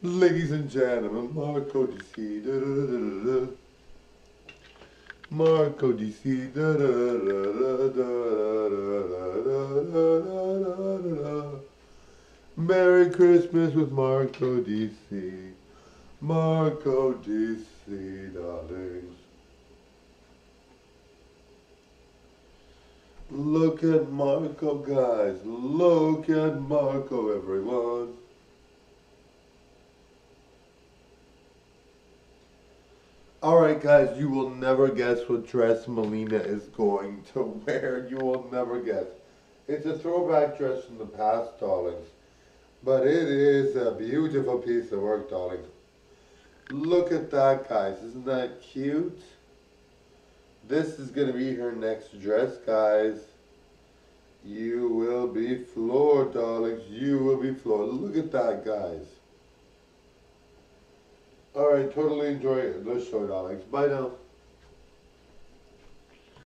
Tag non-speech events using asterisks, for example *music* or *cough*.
Ladies and gentlemen, Marco DC. Da, da, da, da, Marco DC. Da, da, da, da, da, da, da, da, Merry Christmas with Marco DC. Marco DC, darlings. Look at Marco, guys. Look at Marco, everyone. Alright guys, you will never guess what dress Melina is going to *laughs* wear. You will never guess. It's a throwback dress from the past, darlings. But it is a beautiful piece of work, darlings. Look at that, guys. Isn't that cute? This is going to be her next dress, guys. You will be floored, darlings. You will be floored. Look at that, guys. Alright, totally enjoy it. Show Alex. Bye now.